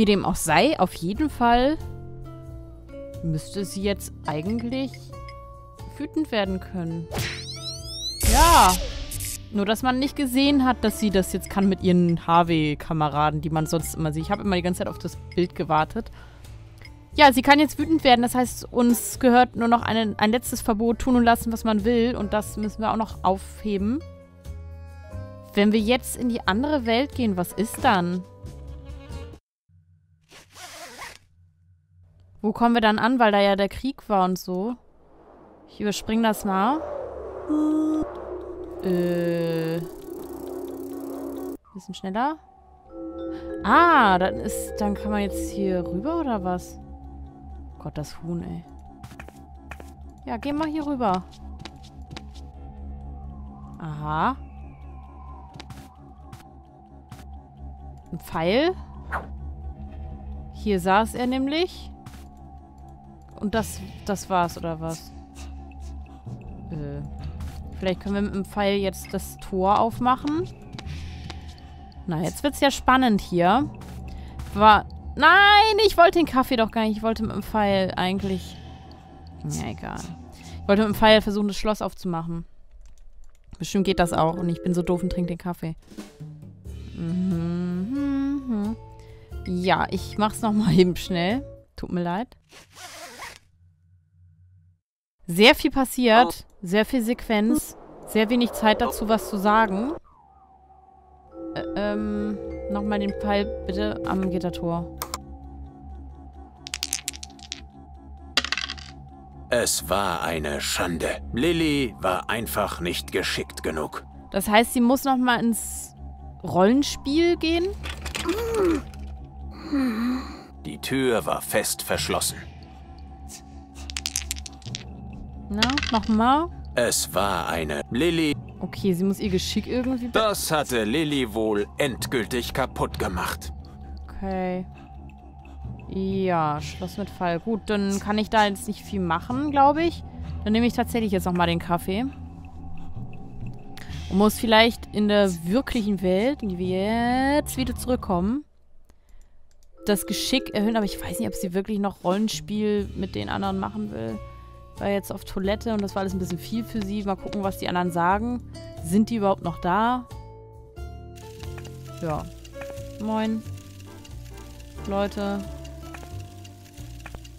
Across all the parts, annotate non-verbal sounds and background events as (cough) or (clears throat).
Wie dem auch sei, auf jeden Fall müsste sie jetzt eigentlich wütend werden können. Ja. Nur, dass man nicht gesehen hat, dass sie das jetzt kann mit ihren HW-Kameraden, die man sonst immer sieht. Ich habe immer die ganze Zeit auf das Bild gewartet. Ja, sie kann jetzt wütend werden. Das heißt, uns gehört nur noch eine, ein letztes Verbot, tun und lassen, was man will. Und das müssen wir auch noch aufheben. Wenn wir jetzt in die andere Welt gehen, was ist dann? Wo kommen wir dann an, weil da ja der Krieg war und so? Ich überspringe das mal. Äh. Bisschen schneller. Ah, dann ist. Dann kann man jetzt hier rüber oder was? Gott, das Huhn, ey. Ja, geh mal hier rüber. Aha. Ein Pfeil. Hier saß er nämlich. Und das, das war's, oder was? Äh. Vielleicht können wir mit dem Pfeil jetzt das Tor aufmachen. Na, jetzt wird's ja spannend hier. War... Nein, ich wollte den Kaffee doch gar nicht. Ich wollte mit dem Pfeil eigentlich... Ja, egal. Ich wollte mit dem Pfeil versuchen, das Schloss aufzumachen. Bestimmt geht das auch. Und ich bin so doof und trinke den Kaffee. Mhm, mhm. Ja, ich mach's nochmal (laughs) eben schnell. Tut mir leid. Sehr viel passiert. Sehr viel Sequenz. Sehr wenig Zeit dazu, was zu sagen. Ä ähm, nochmal den Pfeil bitte am Gittertor. Es war eine Schande. Lilly war einfach nicht geschickt genug. Das heißt, sie muss nochmal ins Rollenspiel gehen? Die Tür war fest verschlossen. Na, nochmal. Es war eine Lilly. Okay, sie muss ihr Geschick irgendwie... Das hatte Lilly wohl endgültig kaputt gemacht. Okay. Ja, Schloss mit Fall. Gut, dann kann ich da jetzt nicht viel machen, glaube ich. Dann nehme ich tatsächlich jetzt nochmal den Kaffee. Und muss vielleicht in der wirklichen Welt, in die wir jetzt wieder zurückkommen, das Geschick erhöhen. Aber ich weiß nicht, ob sie wirklich noch Rollenspiel mit den anderen machen will war jetzt auf Toilette und das war alles ein bisschen viel für sie. Mal gucken, was die anderen sagen. Sind die überhaupt noch da? Ja. Moin. Leute.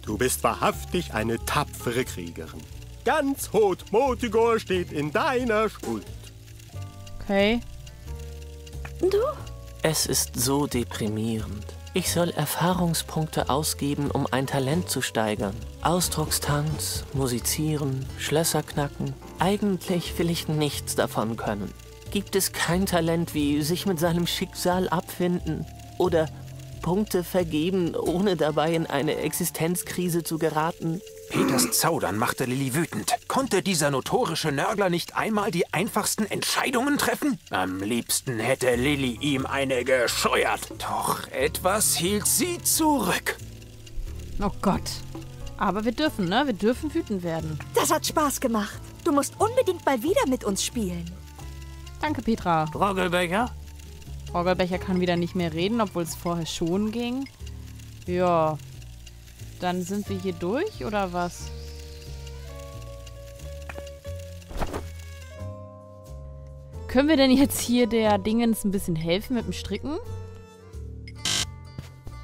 Du bist wahrhaftig eine tapfere Kriegerin. Ganz Hotmotigor steht in deiner Schuld. Okay. Du? Es ist so deprimierend. Ich soll Erfahrungspunkte ausgeben, um ein Talent zu steigern. Ausdruckstanz, musizieren, Schlösser knacken. Eigentlich will ich nichts davon können. Gibt es kein Talent wie sich mit seinem Schicksal abfinden oder Punkte vergeben, ohne dabei in eine Existenzkrise zu geraten? Peters Zaudern machte Lilly wütend. Konnte dieser notorische Nörgler nicht einmal die einfachsten Entscheidungen treffen? Am liebsten hätte Lilly ihm eine gescheuert. Doch etwas hielt sie zurück. Oh Gott. Aber wir dürfen, ne? Wir dürfen wütend werden. Das hat Spaß gemacht. Du musst unbedingt mal wieder mit uns spielen. Danke, Petra. Roggelbecher? Roggelbecher kann wieder nicht mehr reden, obwohl es vorher schon ging. Ja, dann sind wir hier durch, oder was? Können wir denn jetzt hier der Dingens ein bisschen helfen mit dem Stricken?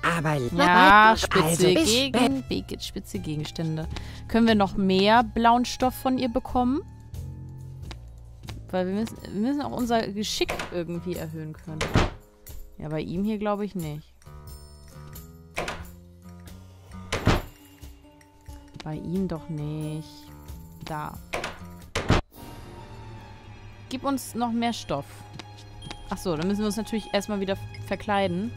Aber ja, spitze, also, Gegen, spitze Gegenstände. Können wir noch mehr blauen Stoff von ihr bekommen? Weil wir müssen, wir müssen auch unser Geschick irgendwie erhöhen können. Ja, bei ihm hier glaube ich nicht. Bei ihm doch nicht. Da. Gib uns noch mehr Stoff. Achso, dann müssen wir uns natürlich erstmal wieder verkleiden.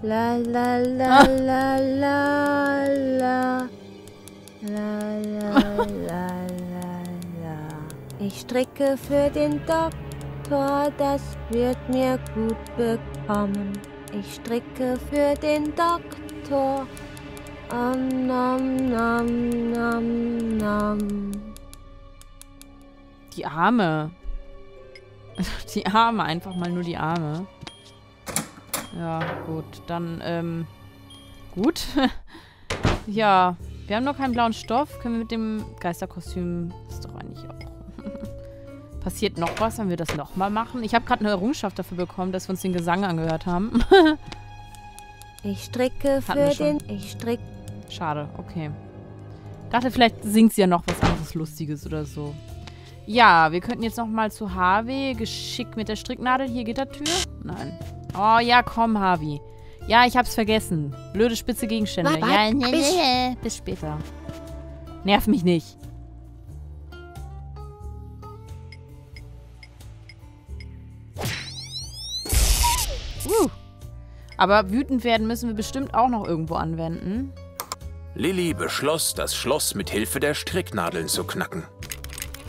La la la ah. la la la. La la (laughs) la la la. Ich stricke für den Doktor, das wird mir gut bekommen. Ich stricke für den Doktor. Um, nom, nom, nom, nom. Die Arme. (laughs) Die Arme, einfach mal nur die Arme. Ja, gut. Dann, ähm, gut. (laughs) ja, wir haben noch keinen blauen Stoff. Können wir mit dem Geisterkostüm... Das ist doch eigentlich auch... (laughs) Passiert noch was, wenn wir das nochmal machen? Ich habe gerade eine Errungenschaft dafür bekommen, dass wir uns den Gesang angehört haben. ich stricke für den... Ich stricke... Schade, okay. Dachte, vielleicht singt sie ja noch was anderes Lustiges oder so. Ja, wir könnten jetzt nochmal zu Harvey. Geschickt mit der Stricknadel. Hier Gittertür? Nein. Oh ja, komm, Harvey. Ja, ich hab's vergessen. Blöde spitze Gegenstände. Bye, bye. Ja, nee, Bis- nee, bis später. Nerv mich nicht. Uh. Aber wütend werden müssen wir bestimmt auch noch irgendwo anwenden. Lilly beschloss, das Schloss mit Hilfe der Stricknadeln zu knacken.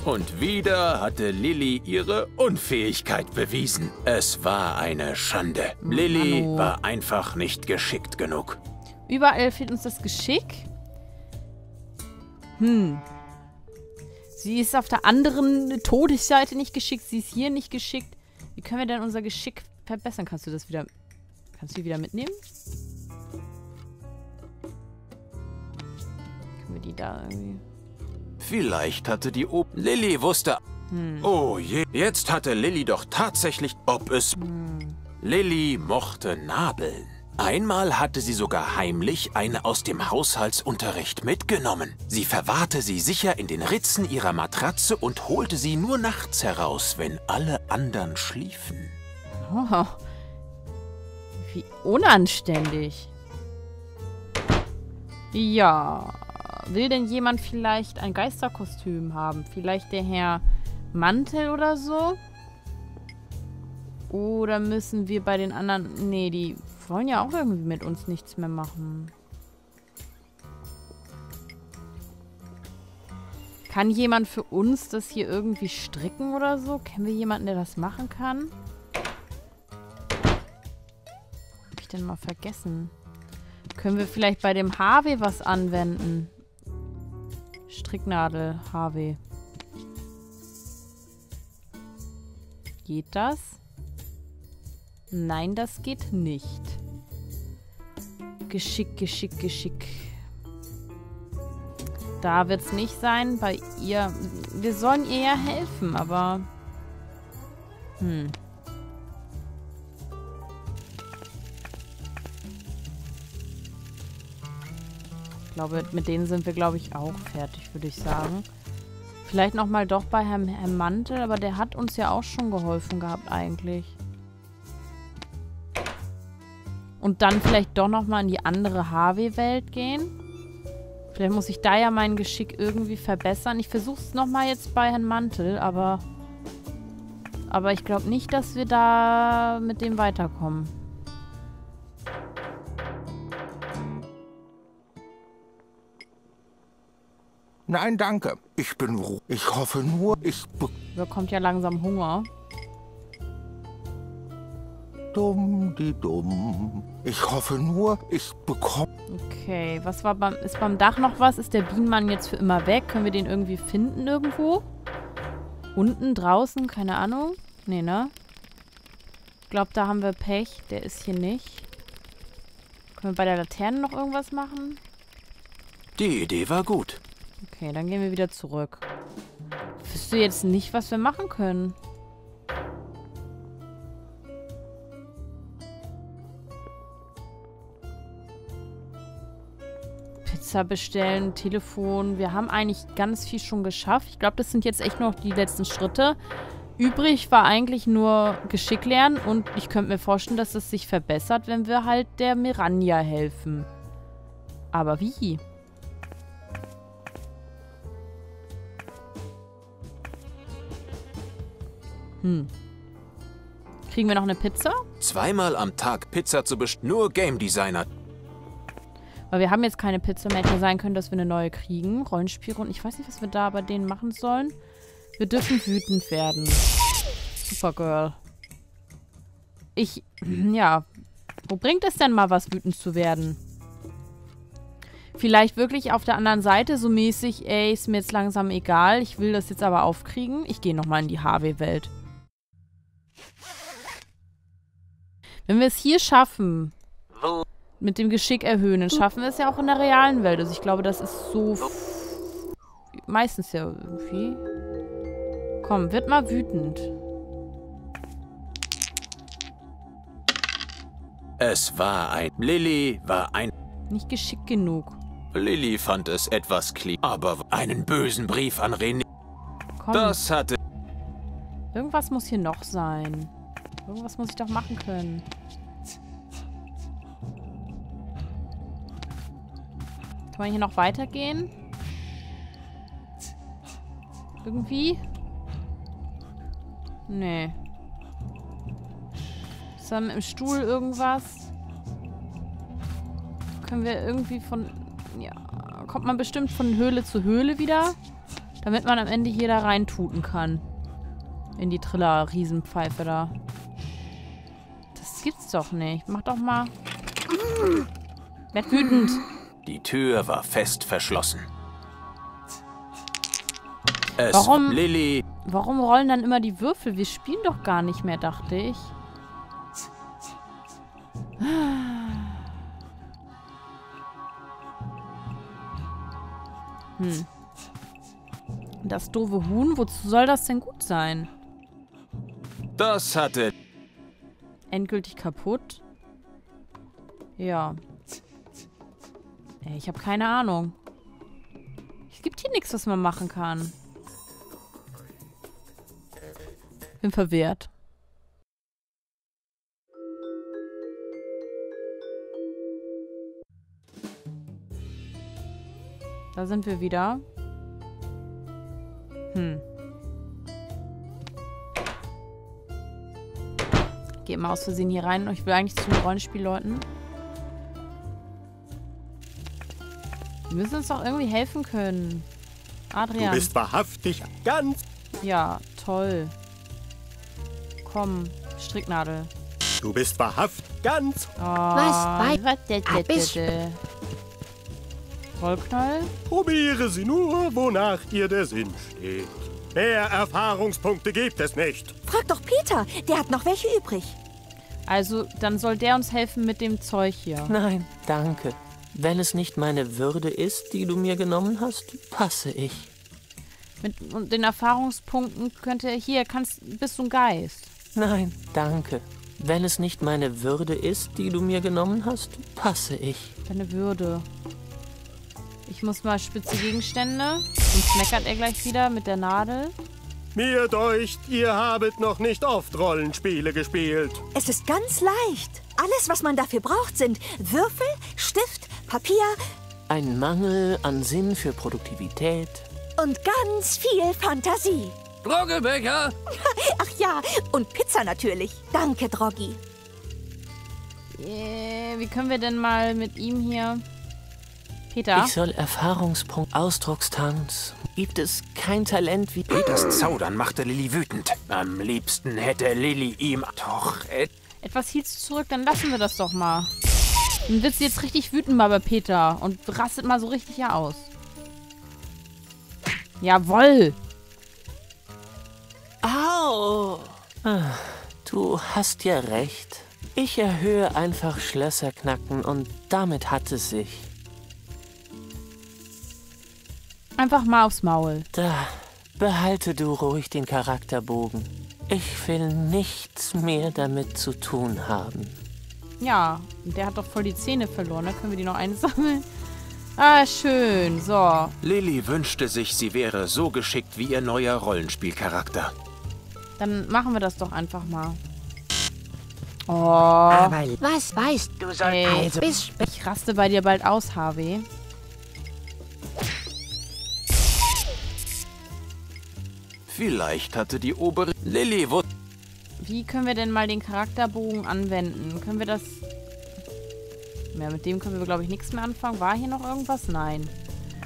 Und wieder hatte Lilly ihre Unfähigkeit bewiesen. Es war eine Schande. Lilly war einfach nicht geschickt genug. Überall fehlt uns das Geschick. Hm. Sie ist auf der anderen Todesseite nicht geschickt. Sie ist hier nicht geschickt. Wie können wir denn unser Geschick verbessern? Kannst du das wieder... Kannst du die wieder mitnehmen? Die da irgendwie... Vielleicht hatte die Ob... Lilly wusste... Oh je, jetzt hatte Lilly doch tatsächlich... Ob es... Lilly mochte Nabeln. Einmal hatte sie sogar heimlich eine aus dem Haushaltsunterricht mitgenommen. Sie verwahrte sie sicher in den Ritzen ihrer Matratze und holte sie nur nachts heraus, wenn alle anderen schliefen. Oh. Wie unanständig. Ja. Will denn jemand vielleicht ein Geisterkostüm haben? Vielleicht der Herr Mantel oder so? Oder müssen wir bei den anderen... Nee, die wollen ja auch irgendwie mit uns nichts mehr machen. Kann jemand für uns das hier irgendwie stricken oder so? Kennen wir jemanden, der das machen kann? Hab ich denn mal vergessen? Können wir vielleicht bei dem Harvey was anwenden? Stricknadel, Harvey. Geht das? Nein, das geht nicht. Geschick, Geschick, Geschick. Da wird's nicht sein. Bei ihr... Wir sollen ihr ja helfen, aber... Hm. Ich glaube, mit denen sind wir, glaube ich, auch fertig, würde ich sagen. Vielleicht nochmal doch bei Herrn, Herrn Mantel, aber der hat uns ja auch schon geholfen gehabt eigentlich. Und dann vielleicht doch nochmal in die andere Harvey-Welt gehen. Vielleicht muss ich da ja mein Geschick irgendwie verbessern. Ich versuche es nochmal jetzt bei Herrn Mantel, aber... Aber ich glaube nicht, dass wir da mit dem weiterkommen. Nein, danke. Ich bin ruhig. Ich hoffe nur, ich Bekommt ja langsam Hunger. dumm, die dumm. Ich hoffe nur, ich bekomme. Okay, was war beim... Ist beim Dach noch was? Ist der Bienenmann jetzt für immer weg? Können wir den irgendwie finden irgendwo? Unten, draußen? Keine Ahnung. Nee, ne? Ich glaube, da haben wir Pech. Der ist hier nicht. Können wir bei der Laterne noch irgendwas machen? Die Idee war gut. Okay, dann gehen wir wieder zurück. Wüsste jetzt nicht, was wir machen können. Pizza bestellen, Telefon. Wir haben eigentlich ganz viel schon geschafft. Ich glaube, das sind jetzt echt noch die letzten Schritte. Übrig war eigentlich nur Geschick lernen und ich könnte mir vorstellen, dass es sich verbessert, wenn wir halt der Miranja helfen. Aber wie? Hm. Kriegen wir noch eine Pizza? Zweimal am Tag Pizza zu bestellen. Nur Game Designer. Weil wir haben jetzt keine Pizza mehr. Hätte sein können, dass wir eine neue kriegen. Rollenspiele und ich weiß nicht, was wir da bei denen machen sollen. Wir dürfen wütend werden. Supergirl. Ich, (clears throat) ja. Wo bringt es denn mal was, wütend zu werden? Vielleicht wirklich auf der anderen Seite so mäßig, ey, ist mir jetzt langsam egal. Ich will das jetzt aber aufkriegen. Ich gehe nochmal in die Harvey-Welt. Wenn wir es hier schaffen, mit dem Geschick erhöhen, dann schaffen wir es ja auch in der realen Welt. Also ich glaube, das ist so meistens ja irgendwie. Komm, wird mal wütend. Es war ein... Lilly war ein... Nicht geschickt genug. Lilly fand es etwas clean, aber einen bösen Brief an René. Komm. Das hatte... Irgendwas muss hier noch sein. Irgendwas muss ich doch machen können. Kann man hier noch weitergehen? Irgendwie? Nee. Ist da dem Stuhl irgendwas? Können wir irgendwie von... Ja, kommt man bestimmt von Höhle zu Höhle wieder? Damit man am Ende hier da reintuten kann. In die Triller-Riesenpfeife da. Das gibt's doch nicht. Mach doch mal... Werd wütend. Die Tür war fest verschlossen. Es Warum- Lilly... Warum rollen dann immer die Würfel? Wir spielen doch gar nicht mehr, dachte ich. Hm. Das doofe Huhn, wozu soll das denn gut sein? Das hatte... Endgültig kaputt? Ja. Ich habe keine Ahnung. Es gibt hier nichts, was man machen kann. Bin verwehrt. Da sind wir wieder. Hm. Geh mal aus Versehen hier rein. Ich will eigentlich zu den Rollenspielleuten. Die müssen uns doch irgendwie helfen können. Du Adrian. bist wahrhaftig ganz... Ja, toll. Komm, Stricknadel. Du bist wahrhaft ganz... Oh, Was? was? Ah, bist- Wollknall? Probiere sie nur, wonach dir der Sinn steht. Mehr Erfahrungspunkte gibt es nicht. Frag doch Peter, der hat noch welche übrig. Also, dann soll der uns helfen mit dem Zeug hier. Nein, danke. Wenn es nicht meine Würde ist, die du mir genommen hast, passe ich. Mit den Erfahrungspunkten könnte er hier, kannst, bist du ein Geist. Nein, danke. Wenn es nicht meine Würde ist, die du mir genommen hast, passe ich. Deine Würde. Ich muss mal spitze Gegenstände. Sonst meckert er gleich wieder mit der Nadel. Mir deucht, ihr habet noch nicht oft Rollenspiele gespielt. Es ist ganz leicht. Alles, was man dafür braucht, sind Würfel, Stift, Papier Ein Mangel an Sinn für Produktivität. und ganz viel Fantasie. Drogebecher! (laughs) Ach ja, und Pizza natürlich. Danke, Droggi. Äh, wie können wir denn mal mit ihm hier... Peter? Ich soll Erfahrungspunkt, Ausdruckstanz. Gibt es kein Talent wie... Peters Zaudern machte Lilly wütend. Am liebsten hätte Lilly ihm... Doch, et Etwas hielst du zurück, dann lassen wir das doch mal. Dann wird sie jetzt richtig wütend mal bei Peter und rastet mal so richtig ja aus. Jawoll! Au! Ah, Du hast ja recht. Ich erhöhe einfach Schlösser knacken und damit hat es sich. Einfach mal aufs Maul. Da, behalte du ruhig den Charakterbogen. Ich will nichts mehr damit zu tun haben. Ja, der hat doch voll die Zähne verloren. Da können wir die noch einsammeln. (laughs) Ah, schön. So. Lilly wünschte sich, sie wäre so geschickt wie ihr neuer Rollenspielcharakter. Dann machen wir das doch einfach mal. Oh. Aber was weißt du soll Ey. also Ich raste bei dir bald aus, HW. Vielleicht hatte die obere... Lilly. Wie können wir denn mal den Charakterbogen anwenden? Können wir das... Ja, mit dem können wir, glaube ich, nichts mehr anfangen. War hier noch irgendwas? Nein.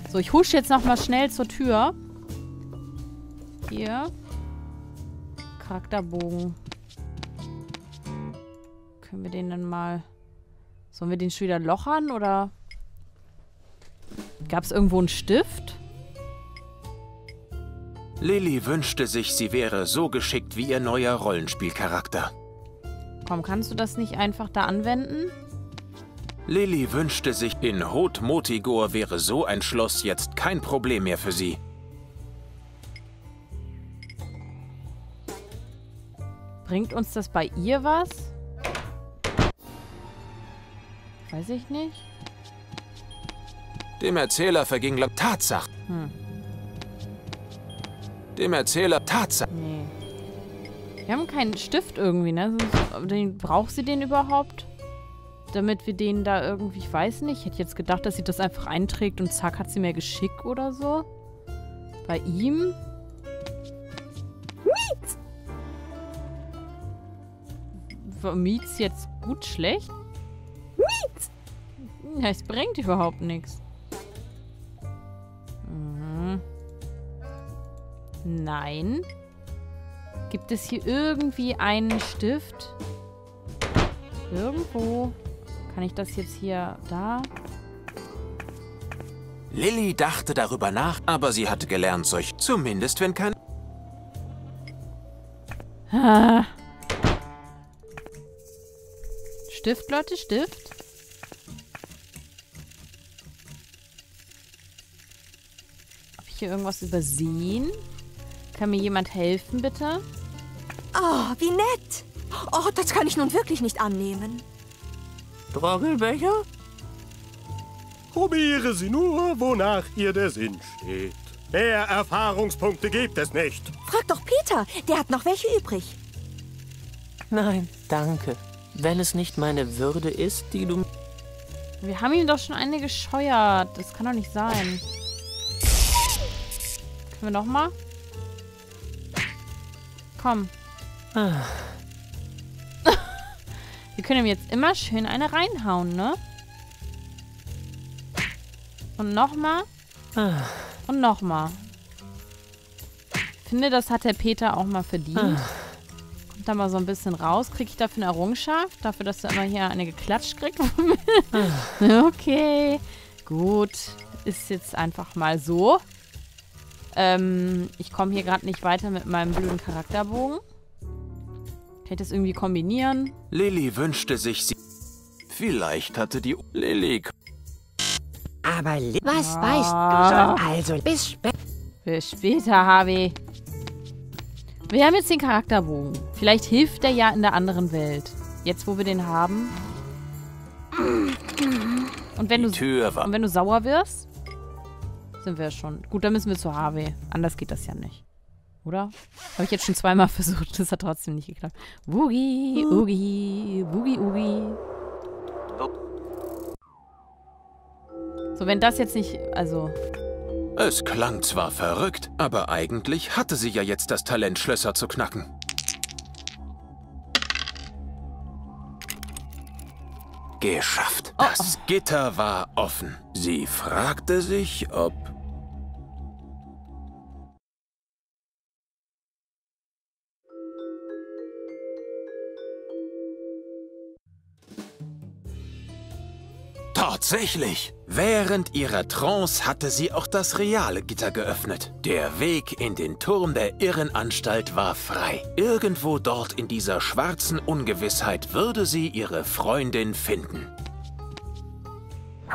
So, ich husche jetzt noch mal schnell zur Tür. Hier. Charakterbogen. Können wir den dann mal... Sollen wir den schon wieder lochern, oder... Gab es irgendwo einen Stift? Lilly wünschte sich, sie wäre so geschickt wie ihr neuer Rollenspielcharakter. Komm, kannst du das nicht einfach da anwenden? Lilly wünschte sich, in Hot Motigor wäre so ein Schloss jetzt kein Problem mehr für sie. Bringt uns das bei ihr was? Weiß ich nicht. Dem Erzähler verging lang Tatsache. Hm. Dem Erzähler Tatsache. Nee. Wir haben keinen Stift irgendwie, ne? Den, braucht sie den überhaupt? Damit wir den da irgendwie, ich weiß nicht. Ich hätte jetzt gedacht, dass sie das einfach einträgt und zack, hat sie mehr Geschick oder so. Bei ihm? Mietz! Mietz jetzt gut, schlecht? Mietz! Ja, es bringt überhaupt nichts. Nein. Gibt es hier irgendwie einen Stift? Irgendwo. Kann ich das jetzt hier da? Lilly dachte darüber nach, aber sie hatte gelernt, solch zumindest wenn kein... Stift, Leute, Stift. Habe ich hier irgendwas übersehen? Kann mir jemand helfen, bitte? Oh, wie nett. Oh, das kann ich nun wirklich nicht annehmen. Trockelbecher? Probiere sie nur, wonach ihr der Sinn steht. Mehr Erfahrungspunkte gibt es nicht. Frag doch Peter, der hat noch welche übrig. Nein, danke. Wenn es nicht meine Würde ist, die du... Wir haben ihm doch schon eine gescheuert. Das kann doch nicht sein. Können wir nochmal? Komm. Ah. (laughs) Wir können ihm jetzt immer schön eine reinhauen, ne? Und nochmal. Ah. Und nochmal. Ich finde, das hat der Peter auch mal verdient. Ah. Kommt da mal so ein bisschen raus. Kriege ich dafür eine Errungenschaft? Dafür, dass er immer hier eine geklatscht kriegt? (laughs) okay. Gut. Ist jetzt einfach mal so. Ähm, ich komme hier gerade nicht weiter mit meinem blöden Charakterbogen. Kann ich das irgendwie kombinieren? Lilly wünschte sich sie... Vielleicht hatte die Lilly... Aber Li was ah. weißt du schon? Also bis später. Bis später, Harvey. Wir haben jetzt den Charakterbogen. Vielleicht hilft der ja in der anderen Welt. Jetzt, wo wir den haben. Und wenn, du, und wenn du sauer wirst? Sind wir schon. Gut, dann müssen wir zu Harvey. Anders geht das ja nicht. Oder? Habe ich jetzt schon zweimal (laughs) versucht. Das hat trotzdem nicht geklappt. Woogie, Oogie, Woogie, Oogie. So, wenn das jetzt nicht, also... Es klang zwar verrückt, aber eigentlich hatte sie ja jetzt das Talent, Schlösser zu knacken. Geschafft. Oh, das Gitter war offen. Sie fragte sich, ob Tatsächlich! Während ihrer Trance hatte sie auch das reale Gitter geöffnet. Der Weg in den Turm der Irrenanstalt war frei. Irgendwo dort in dieser schwarzen Ungewissheit würde sie ihre Freundin finden.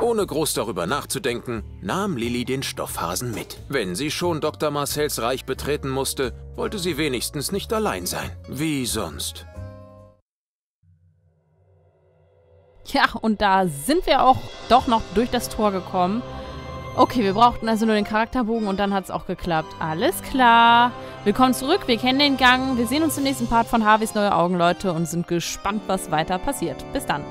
Ohne groß darüber nachzudenken, nahm Lilly den Stoffhasen mit. Wenn sie schon Dr. Marcells Reich betreten musste, wollte sie wenigstens nicht allein sein. Wie sonst. Ja, und da sind wir auch doch noch durch das Tor gekommen. Okay, wir brauchten also nur den Charakterbogen und dann hat es auch geklappt. Alles klar. Willkommen zurück, wir kennen den Gang. Wir sehen uns im nächsten Part von Harveys Neue Augen, Leute, und sind gespannt, was weiter passiert. Bis dann.